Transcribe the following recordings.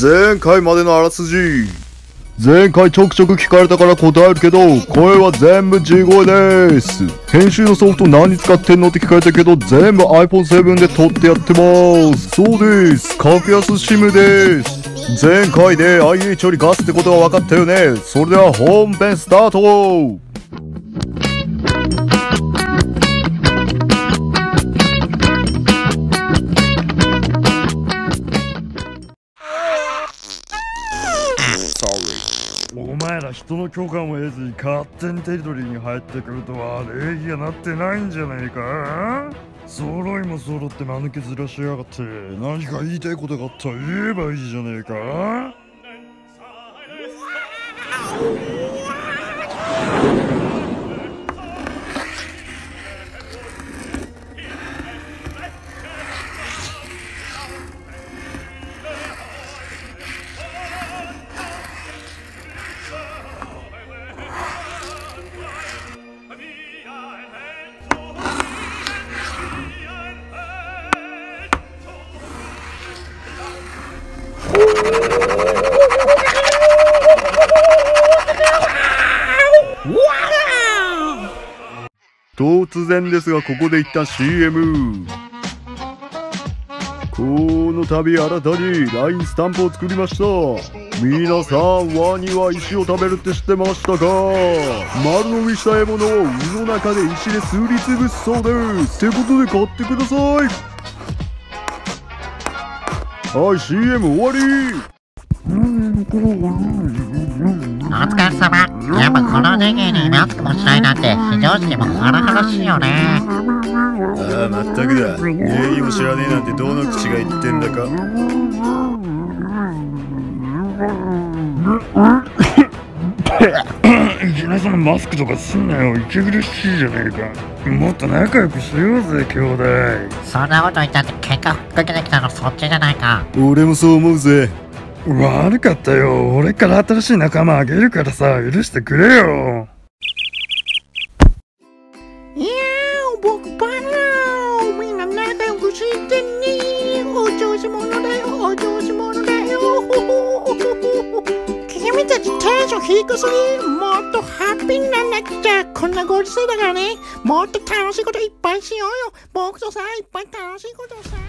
前回までのあらすじ。前回ちょくちょく聞かれたから答えるけど声は全部地声です。編集のソフト何使ってんのって聞かれたけど全部 iPhone7 で撮ってやってます。そうです。格安 SIM です。前回で IH よりガスってことが分かったよね。それでは本編スタート。お前ら人の許可も得ずに勝手にテリトリーに入ってくるとは礼儀がなってないんじゃねえか？揃いも揃って間抜けずらしやがって。何か言いたいことがあったら言えばいいじゃねえか。突然ですがここで一旦 CM この度新たに LINE スタンプを作りました。皆さんワニは石を食べるって知ってましたか？丸飲みした獲物を胃の中で石ですりつぶすそうですってことで買ってください。はい CM 終わり。お疲れ様。やっぱこの時期にマスクもしないなんて非常識もハラハラしいよね。ああまったくだ。礼儀も知らねえなんてどの口が言ってんだか。いきなりそのマスクとかすんなよ。息苦しいじゃねえか。もっと仲良くしようぜ兄弟。そんなこと言ったって結果ふっかけてきたのそっちじゃないか。俺もそう思うぜ悪かったよ。俺から新しい仲間あげるからさ。許してくれよ。いやー、僕パラーみんな仲良くしてね。お調子者だよ、お調子者だよ。君たちテンション低すぎ。もっとハッピーになんなくちゃ。こんなご時世だからね。もっと楽しいこといっぱいしようよ。僕とさ、いっぱい楽しいことさ。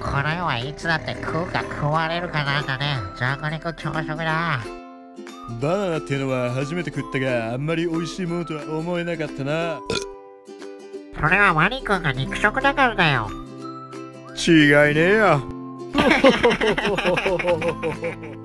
この世はいつだって食うか食われるかなんだね弱肉強食だ。バナナっていうのは初めて食ったがあんまり美味しいものとは思えなかったな。それはワニ君が肉食だからだよ。違いねえよ